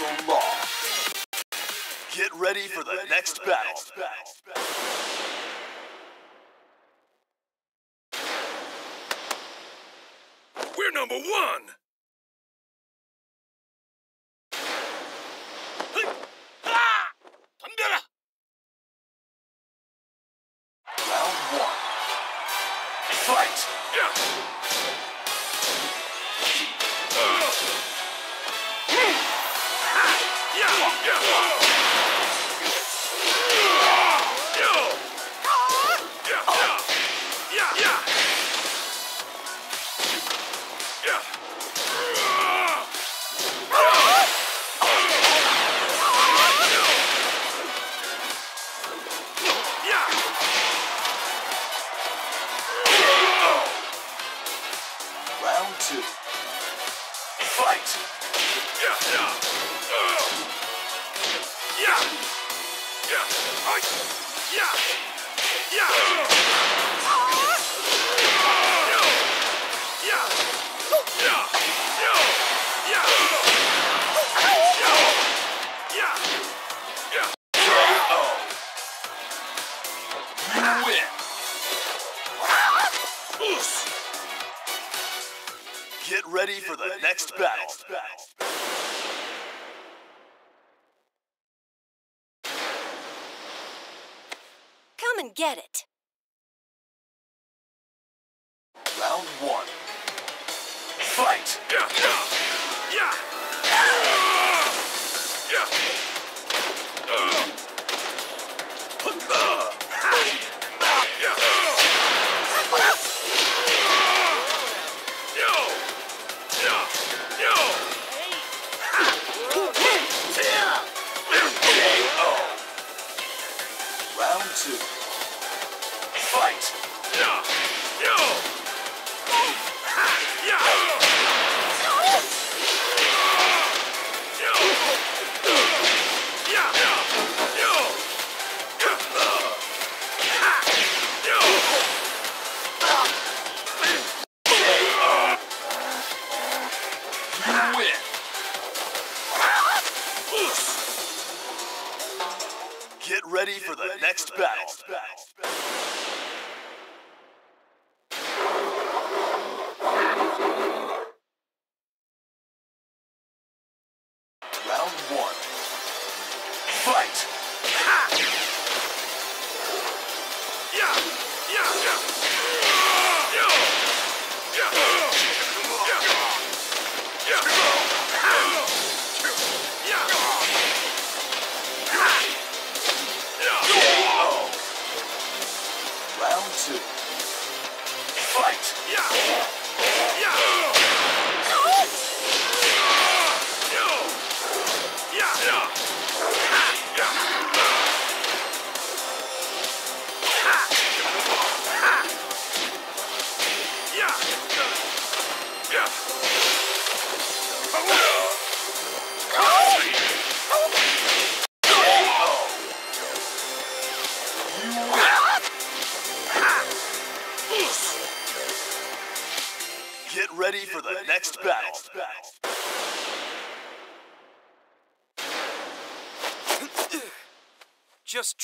so long. Get ready for the next battle. We're number one! Round one. Fight! ready for the, ready next, for the battle. next battle. Come and get it. Round one. Fight! Yeah. Yeah. Yeah. Uh.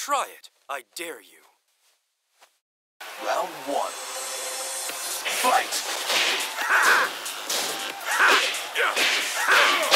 Try it. I dare you. Round one. Fight! Round two. Fight!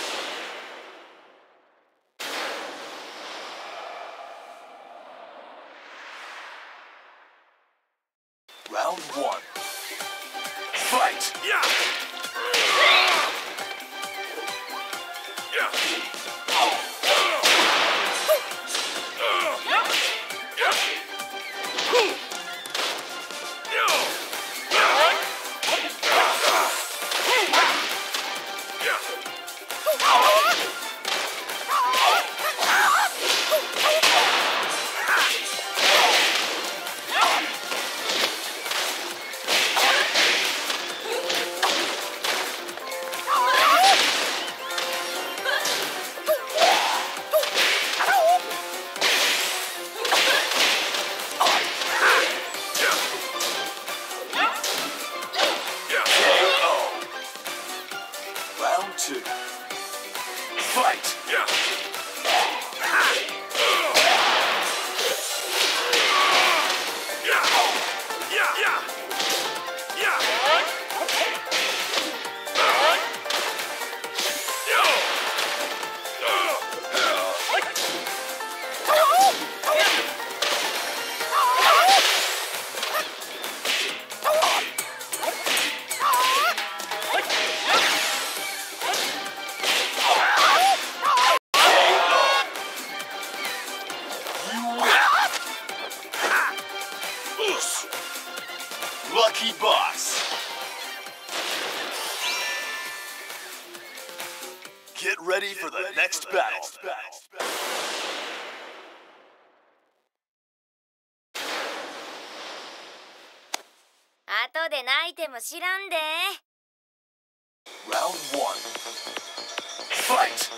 後で泣いても知らんで」Round one. Fight!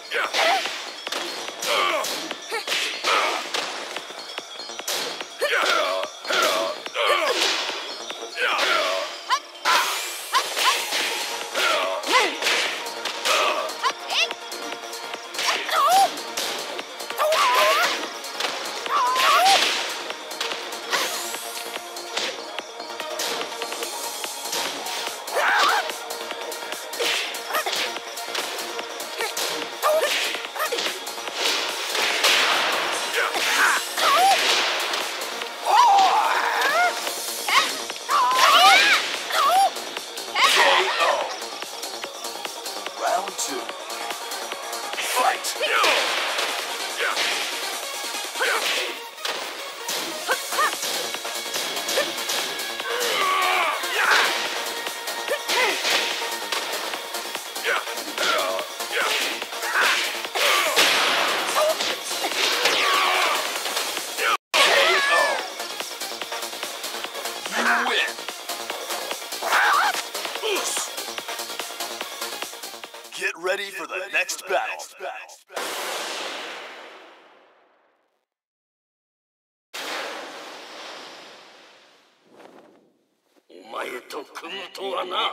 と組むとはな。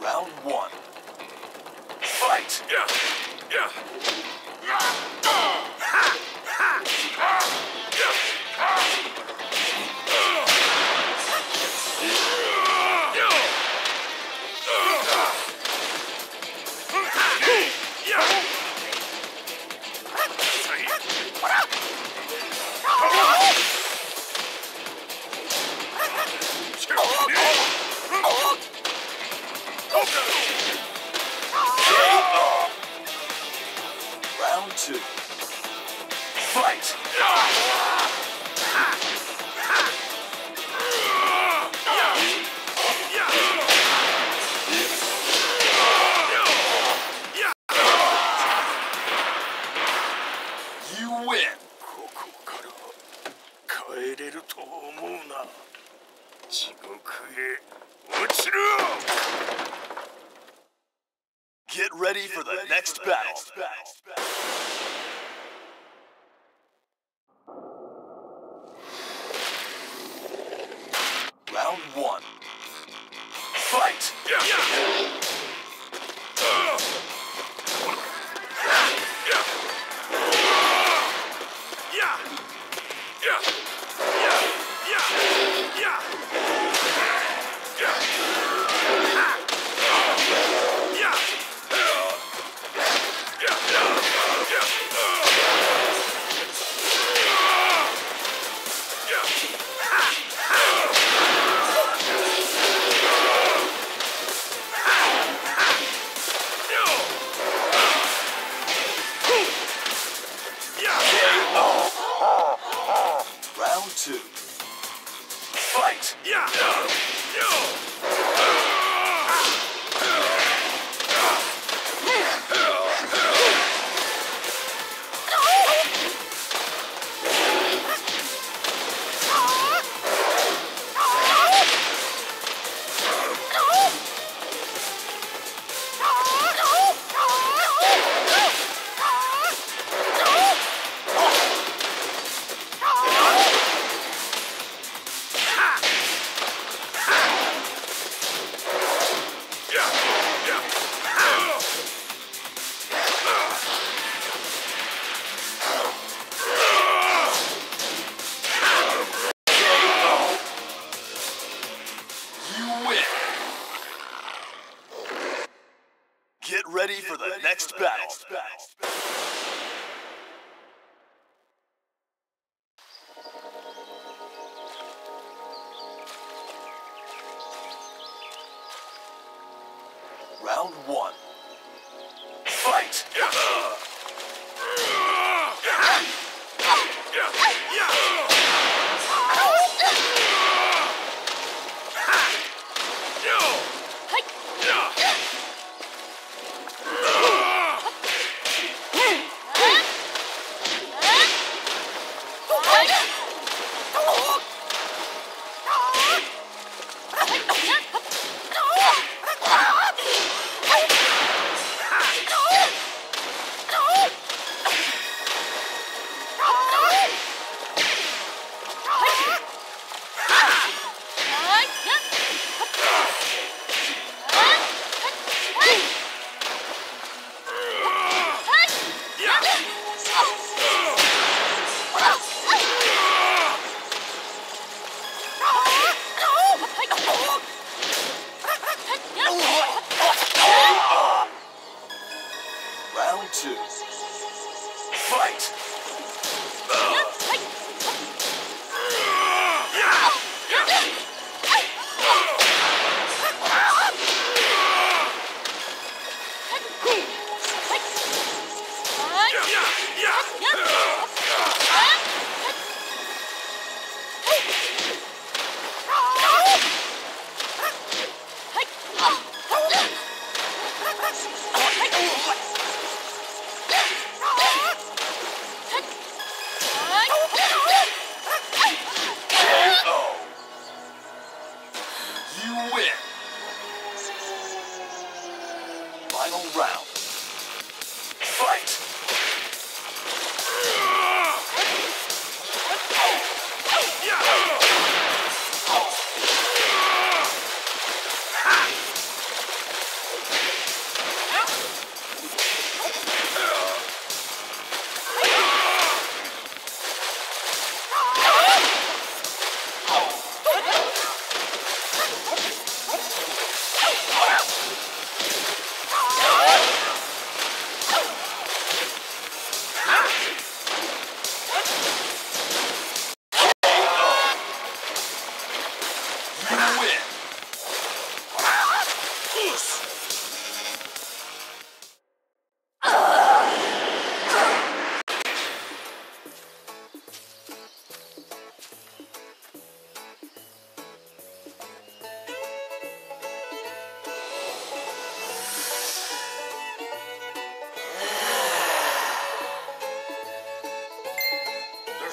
Round one. Fight! KO. ここから帰れると思うな。地獄へ落ちろ Get ready for the next battle. Two. Fight! Yeah. You Round one. Fight!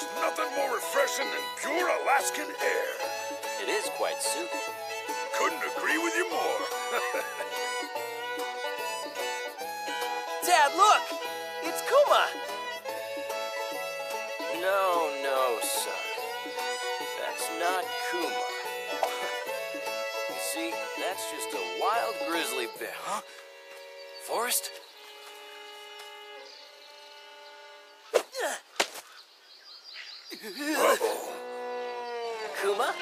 There's nothing more refreshing than pure Alaskan air. It is quite soothing. Couldn't agree with you more. Dad, look! It's Kuma! No, no, son. That's not Kuma. you see, that's just a wild grizzly bear. Huh? Forest? Uh-oh. Kuma?